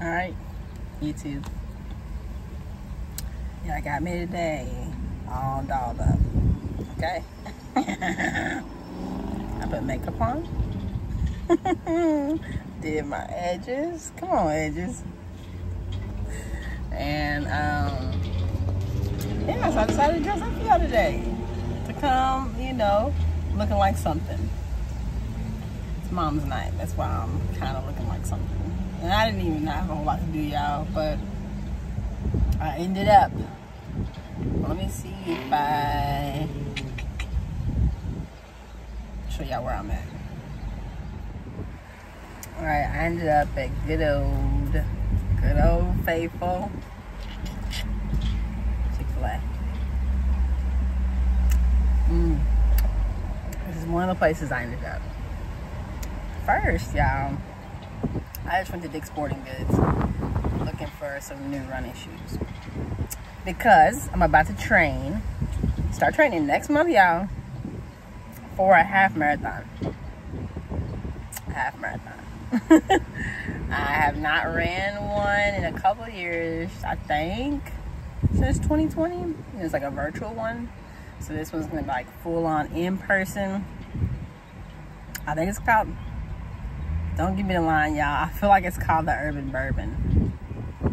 All right, YouTube. I got me today all dolled up. Okay. I put makeup on. Did my edges. Come on, edges. And um, yeah, so I decided to dress up for y'all today to come, you know, looking like something. It's mom's night. That's why I'm kind of looking like something. And I didn't even have a whole lot to do, y'all, but I ended up. Let me see if I show y'all where I'm at. All right, I ended up at good old, good old faithful Chick-fil-A. Mm. This is one of the places I ended up. First, y'all, I just went to Dick's Sporting Goods looking for some new running shoes. Because I'm about to train, start training next month, y'all, for a half marathon. Half marathon. I have not ran one in a couple years, I think, since 2020. It's like a virtual one. So this one's gonna be like full on in person. I think it's called, don't give me the line, y'all. I feel like it's called the Urban Bourbon.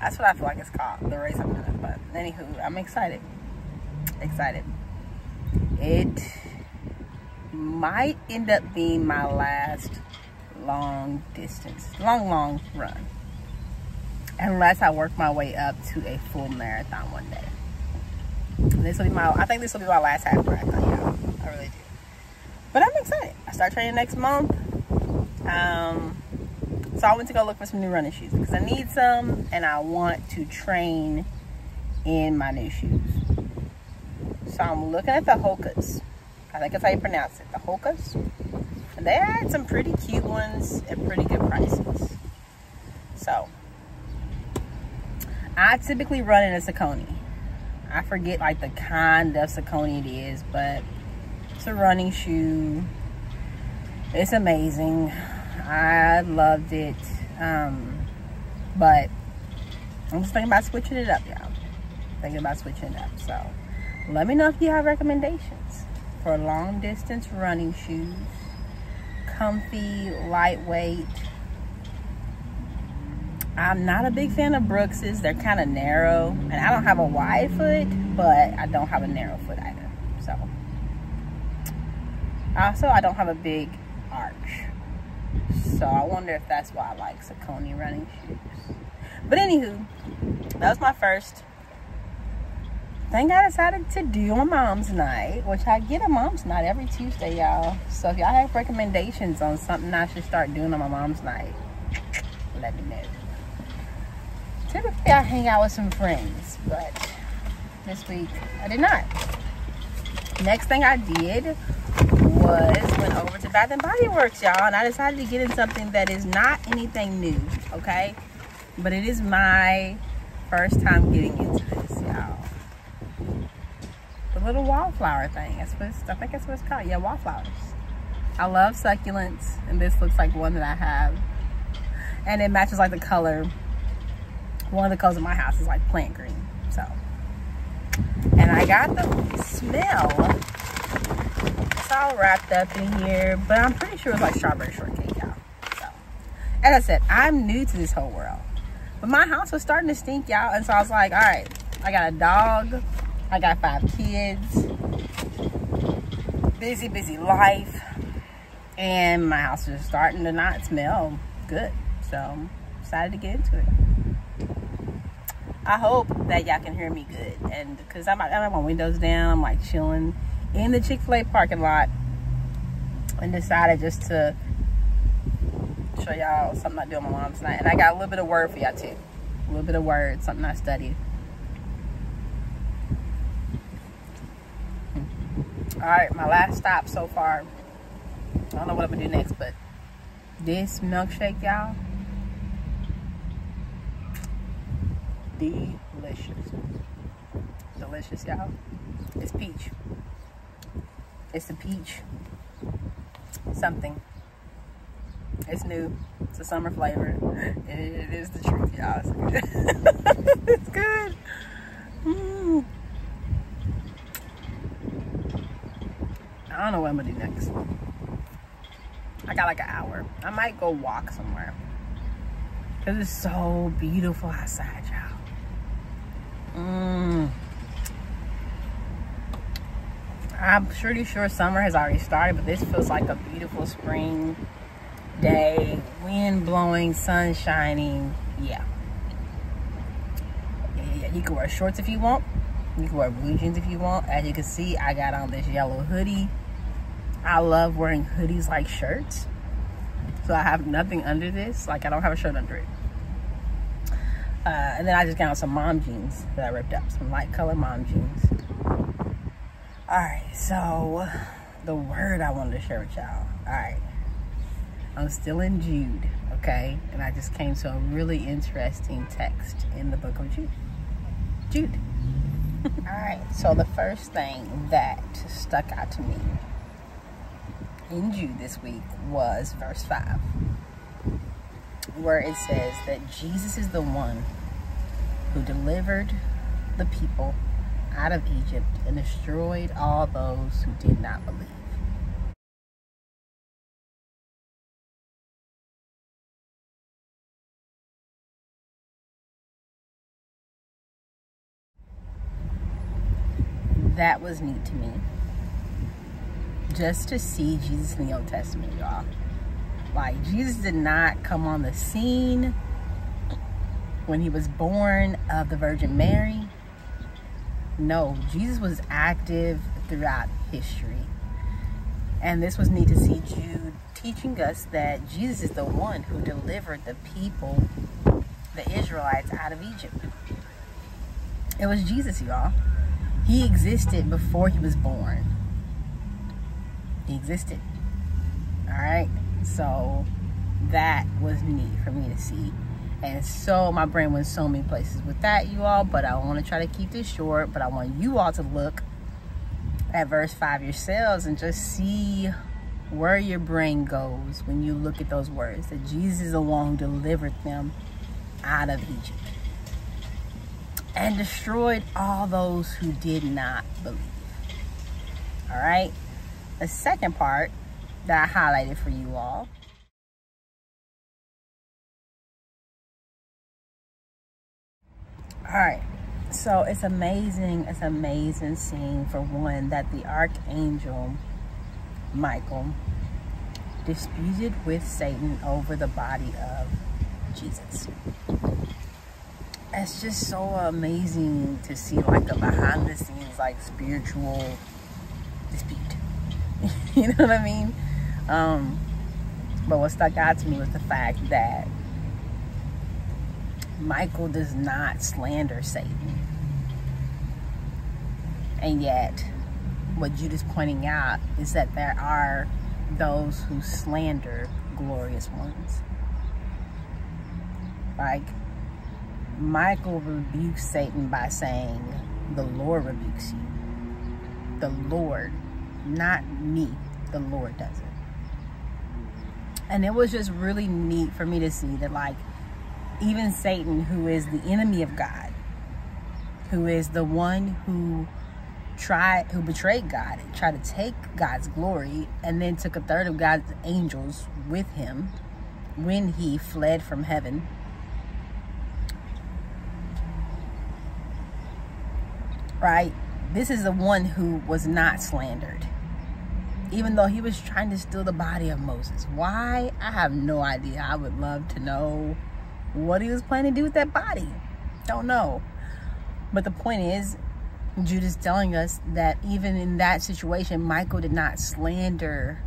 That's what I feel like it's called, the race I'm gonna, but anywho, I'm excited. Excited. It might end up being my last long distance, long, long run. Unless I work my way up to a full marathon one day. This will be my, I think this will be my last half marathon, y'all. I really do. But I'm excited. I start training next month. Um, so I went to go look for some new running shoes because I need some and I want to train in my new shoes. So I'm looking at the Hokas. I think that's how you pronounce it. The Hokas. And they had some pretty cute ones at pretty good prices. So I typically run in a Saucony. I forget like the kind of Saucony it is, but it's a running shoe. It's amazing. I loved it. Um, but I'm just thinking about switching it up, y'all. Thinking about switching it up. So let me know if you have recommendations for long distance running shoes. Comfy, lightweight. I'm not a big fan of Brooks's. They're kind of narrow. And I don't have a wide foot, but I don't have a narrow foot either. So also I don't have a big arch. So I wonder if that's why I like Saucony running shoes. But anywho, that was my first thing I decided to do on mom's night, which I get a mom's night every Tuesday, y'all. So if y'all have recommendations on something I should start doing on my mom's night, let me know. Typically I hang out with some friends, but this week I did not. Next thing I did was went over to Bath and Body Works, y'all, and I decided to get in something that is not anything new, okay? But it is my first time getting into this, y'all. The little wallflower thing. I think that's what it's called. Yeah, wallflowers. I love succulents, and this looks like one that I have. And it matches like the color. One of the colors of my house is like plant green. So, and I got the smell it's all wrapped up in here, but I'm pretty sure it's like strawberry shortcake, y'all. So, as I said, I'm new to this whole world. But my house was starting to stink, y'all. And so I was like, all right, I got a dog. I got five kids. Busy, busy life. And my house was starting to not smell good. So, decided to get into it. I hope that y'all can hear me good. And because I'm, I have my windows down, I'm like chilling in the Chick-fil-A parking lot and decided just to show y'all something I do on my mom's night. And I got a little bit of word for y'all too. A little bit of word, something I studied. All right, my last stop so far. I don't know what I'm gonna do next, but this milkshake, y'all, delicious. Delicious, y'all. It's peach. It's a peach something. It's new. It's a summer flavor. It, is the truth, y'all. It's good. it's good. Mm. I don't know what I'm gonna do next. I got like an hour. I might go walk somewhere. Cause it's so beautiful outside, y'all. Mm. I'm pretty sure summer has already started, but this feels like a beautiful spring day. Wind blowing, sun shining. Yeah. yeah. You can wear shorts if you want. You can wear blue jeans if you want. As you can see, I got on this yellow hoodie. I love wearing hoodies like shirts. So I have nothing under this. Like I don't have a shirt under it. Uh, and then I just got on some mom jeans that I ripped up. Some light color mom jeans. All right, so the word I wanted to share with y'all. All right, I'm still in Jude, okay? And I just came to a really interesting text in the book of Jude. Jude. All right, so the first thing that stuck out to me in Jude this week was verse 5, where it says that Jesus is the one who delivered the people out of Egypt and destroyed all those who did not believe. That was neat to me. Just to see Jesus in the Old Testament, y'all. Like, Jesus did not come on the scene when he was born of the Virgin Mary no, Jesus was active throughout history. And this was neat to see Jude teaching us that Jesus is the one who delivered the people, the Israelites, out of Egypt. It was Jesus, y'all. He existed before he was born. He existed. All right. So that was neat for me to see. And so my brain went so many places with that, you all. But I want to try to keep this short. But I want you all to look at verse 5 yourselves and just see where your brain goes when you look at those words. That Jesus is the one who delivered them out of Egypt and destroyed all those who did not believe. All right. The second part that I highlighted for you all all right so it's amazing it's amazing seeing for one that the archangel michael disputed with satan over the body of jesus. It's just so amazing to see like a behind the scenes like spiritual dispute. You know what i mean? Um but what stuck out to me was the fact that Michael does not slander Satan. And yet, what Jude is pointing out is that there are those who slander glorious ones. Like, Michael rebukes Satan by saying, The Lord rebukes you. The Lord, not me, the Lord does it. And it was just really neat for me to see that, like, even Satan, who is the enemy of God, who is the one who tried, who betrayed God and tried to take God's glory, and then took a third of God's angels with him when he fled from heaven. Right? This is the one who was not slandered. Even though he was trying to steal the body of Moses. Why? I have no idea. I would love to know what he was planning to do with that body. Don't know. But the point is, Judas telling us that even in that situation, Michael did not slander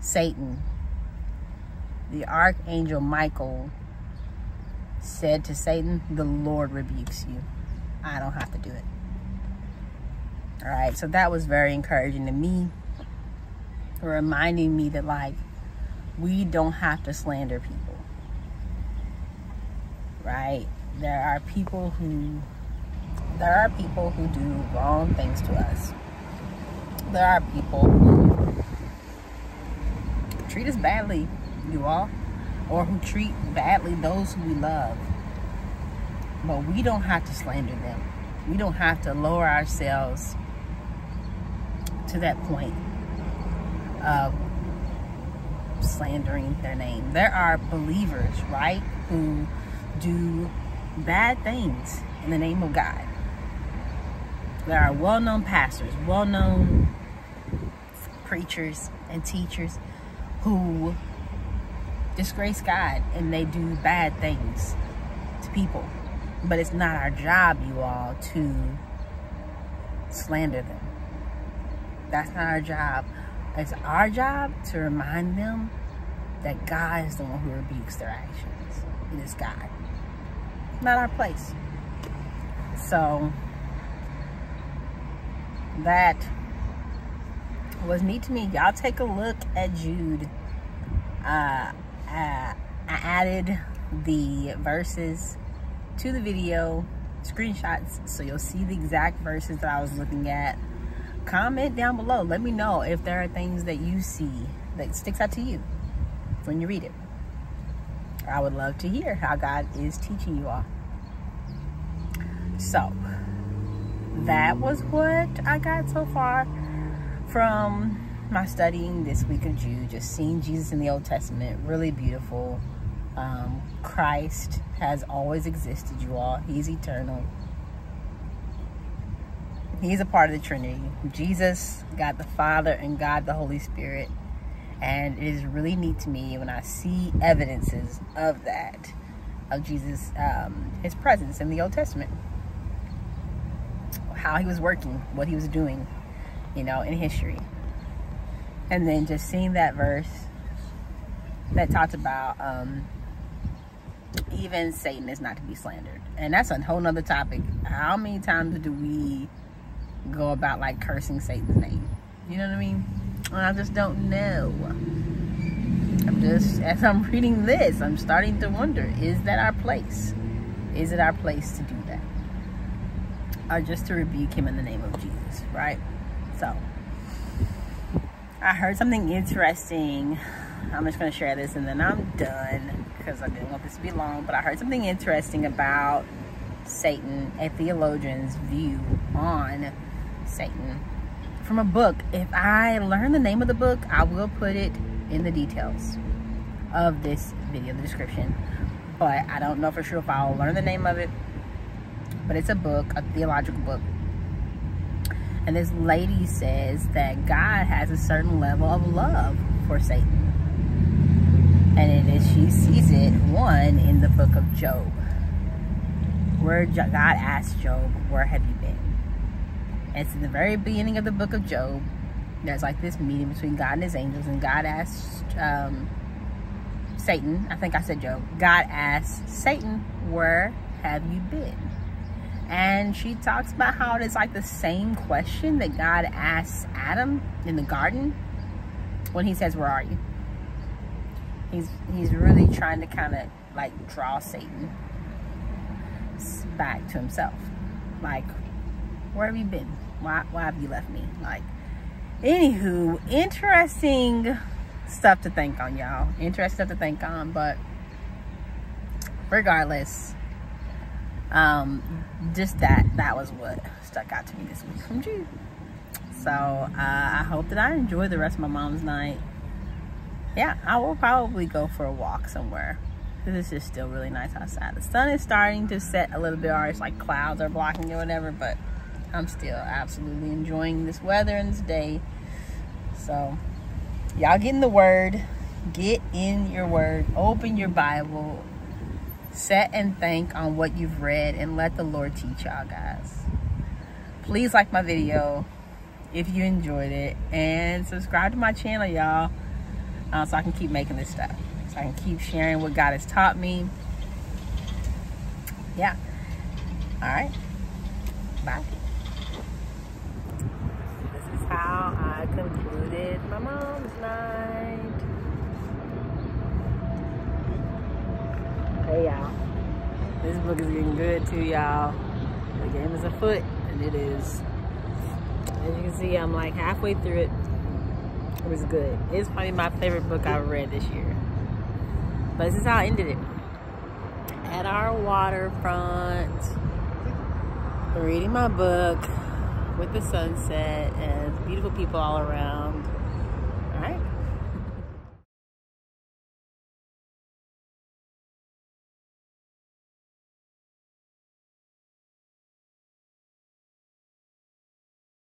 Satan. The archangel Michael said to Satan, The Lord rebukes you. I don't have to do it. All right, so that was very encouraging to me, reminding me that, like, we don't have to slander people right? There are people who there are people who do wrong things to us. There are people who treat us badly, you all. or who treat badly those who we love. But we don't have to slander them. We don't have to lower ourselves to that point of slandering their name. There are believers, right, who do bad things in the name of God. There are well-known pastors, well-known preachers and teachers who disgrace God and they do bad things to people. But it's not our job, you all, to slander them. That's not our job. It's our job to remind them that God is the one who rebukes their actions. It is God. Not our place. So that was neat to me. Y'all take a look at Jude. Uh, uh, I added the verses to the video screenshots so you'll see the exact verses that I was looking at. Comment down below. Let me know if there are things that you see that sticks out to you when you read it. I would love to hear how God is teaching you all. So, that was what I got so far from my studying this week of Jude. Just seeing Jesus in the Old Testament, really beautiful. Um, Christ has always existed, you all. He's eternal. He's a part of the Trinity. Jesus, God the Father, and God the Holy Spirit. And it is really neat to me when I see evidences of that, of Jesus, um, his presence in the Old Testament. How he was working, what he was doing, you know, in history. And then just seeing that verse that talks about um, even Satan is not to be slandered. And that's a whole nother topic. How many times do we go about like cursing Satan's name? You know what I mean? I just don't know. I'm just, as I'm reading this, I'm starting to wonder, is that our place? Is it our place to do that? Or just to rebuke him in the name of Jesus, right? So, I heard something interesting. I'm just going to share this and then I'm done because I didn't want this to be long. But I heard something interesting about Satan, a theologian's view on Satan from a book. If I learn the name of the book, I will put it in the details of this video, the description. But I don't know for sure if I'll learn the name of it. But it's a book, a theological book. And this lady says that God has a certain level of love for Satan. And it is, she sees it, one, in the book of Job. Where God asked Job, where have you been? It's in the very beginning of the book of Job. There's like this meeting between God and his angels, and God asked um, Satan, I think I said Job, God asked Satan, where have you been? And she talks about how it's like the same question that God asks Adam in the garden when he says, where are you? He's, he's really trying to kind of like draw Satan back to himself. Like, where have you been? Why, why have you left me? Like, anywho, interesting stuff to think on, y'all. Interesting stuff to think on, but regardless, um, just that, that was what stuck out to me this week from Jude. So, uh, I hope that I enjoy the rest of my mom's night. Yeah, I will probably go for a walk somewhere. This is still really nice outside. The sun is starting to set a little bit, or it's like clouds are blocking it, whatever, but I'm still absolutely enjoying this weather and this day. So, y'all get in the word. Get in your word. Open your Bible. Set and think on what you've read and let the Lord teach y'all guys. Please like my video if you enjoyed it. And subscribe to my channel, y'all. Uh, so I can keep making this stuff. So I can keep sharing what God has taught me. Yeah. All right. Bye. How I concluded my mom's night. Hey y'all, this book is getting good too y'all. The game is afoot and it is, as you can see, I'm like halfway through it. It was good. It's probably my favorite book I've read this year. But this is how I ended it. At our waterfront, reading my book with the sunset and beautiful people all around